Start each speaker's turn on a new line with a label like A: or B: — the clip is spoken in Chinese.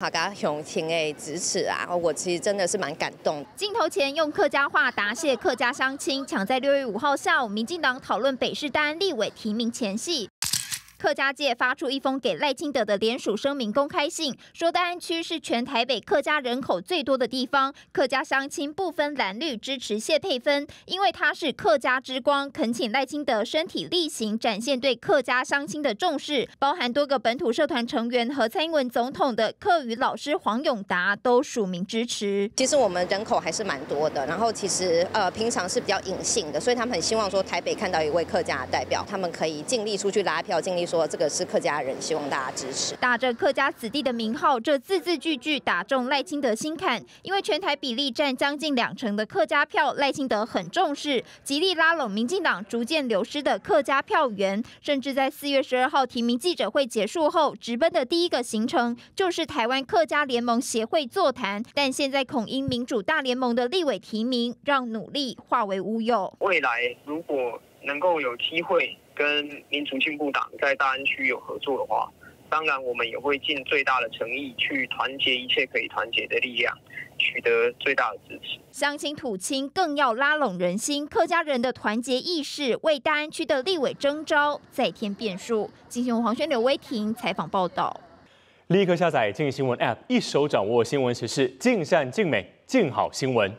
A: 大家雄心的支持啊，我其实真的是蛮感动。
B: 镜头前用客家话答谢客家乡亲，抢在六月五号下午，民进党讨论北市单立委提名前夕。客家界发出一封给赖清德的联署声明公开信，说大安区是全台北客家人口最多的地方，客家乡亲不分蓝绿支持谢佩芬，因为他是客家之光，恳请赖清德身体力行，展现对客家乡亲的重视。包含多个本土社团成员和蔡英文总统的客语老师黄永达都署名支持。
A: 其实我们人口还是蛮多的，然后其实呃平常是比较隐性的，所以他们很希望说台北看到一位客家代表，他们可以尽力出去拉票，尽力。说这个是客家人，希望大家支持。
B: 打着客家子弟的名号，这字字句句打中赖清德心坎。因为全台比例占将近两成的客家票，赖清德很重视，极力拉拢民进党逐渐流失的客家票源。甚至在四月十二号提名记者会结束后，直奔的第一个行程就是台湾客家联盟协会座谈。但现在恐因民主大联盟的立委提名，让努力化为乌有。
C: 未来如果能够有机会。跟民族进步党在大安区有合作的话，当然我们也会尽最大的诚意去团结一切可以团结的力量，取得最大的支持。
B: 乡亲土亲更要拉拢人心，客家人的团结意识为大安区的立委征召再添变数。金新闻黄轩、刘威婷采访报道。
D: 立刻下载《静新闻》App，一手掌握新闻时事，尽善尽美，尽好新闻。